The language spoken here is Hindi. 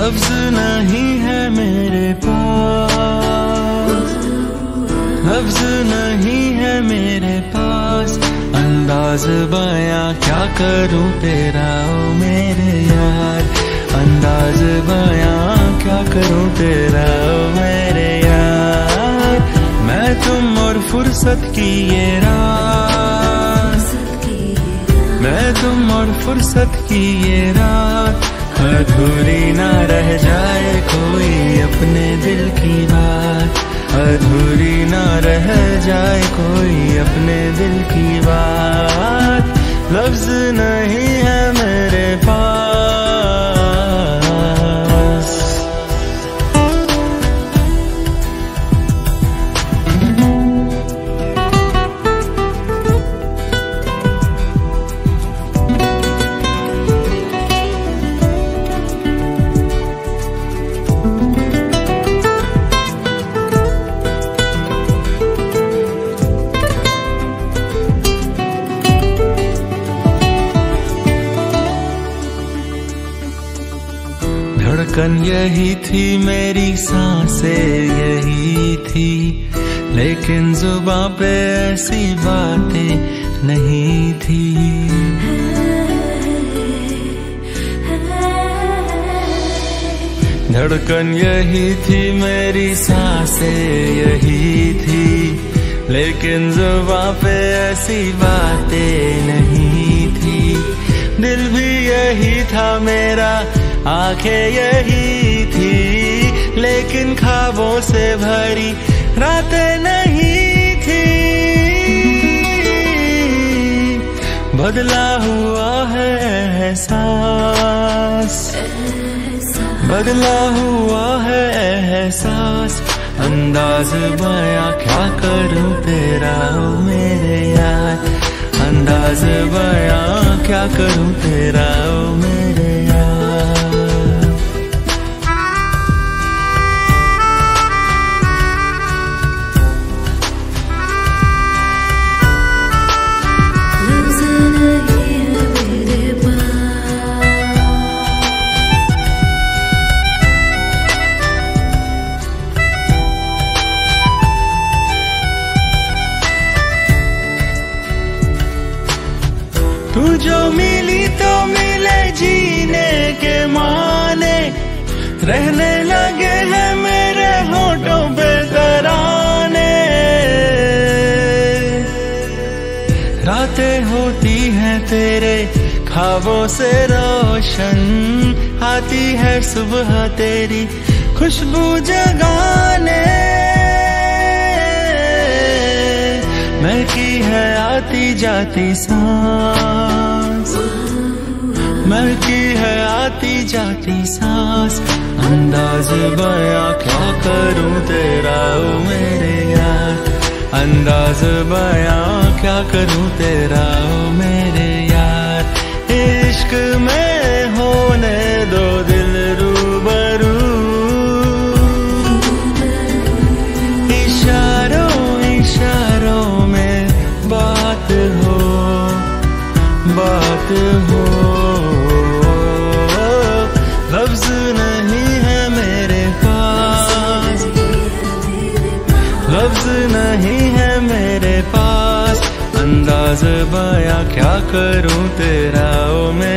लफ्ज नहीं है मेरे पास। लफ्ज नहीं है मेरे पास। अंदाज बया क्या करूँ तेरा ओ मेरे यार। अंदाज बया क्या करूँ तेरा ओ मेरे यार। मैं तुम और फुर्सत की ये रात। मैं तुम और फुर्सत की ये रात। अधूरी ना रह जाए कोई अपने दिल की बात। अधूरी ना रह जाए कोई अपने दिल की बात। लफ्ज नहीं है मेरे पास। धड़कन यही थी मेरी साँसें, यही थी। लेकिन जुबा पे ऐसी बातें नहीं थी। धड़कन यही थी मेरी साँसें, यही थी। लेकिन जुबा पे ऐसी बातें नहीं थी। दिल भी यही था मेरा आँखें यही थी, लेकिन खाबों से भरी रातें नहीं थी। बदला हुआ है एहसास। बदला हुआ है एहसास। अंदाज बया, क्या करूँ तेरा ओ मेरे यार? अंदाज बया, क्या करूँ तेरा ओ मेरे तू जो मिली तो मिले जीने के माने। रहने लगे हैं मेरे होठों पे तराने रातें होती हैं तेरे, खाबों से रोशन आती है सुबह तेरी। खुशबू जगाने। मैं की है आती जाती सांस। मरती है आती जाती सांस। अंदाज बया क्या करूँ तेरा ओ मेरे यार? अंदाज बया क्या करूँ तेरा ओ मेरे बात हो। लफ्ज नहीं है मेरे पास। लफ्ज नहीं है मेरे पास। अंदाज बया, क्या करूँ तेरा ओ मेरे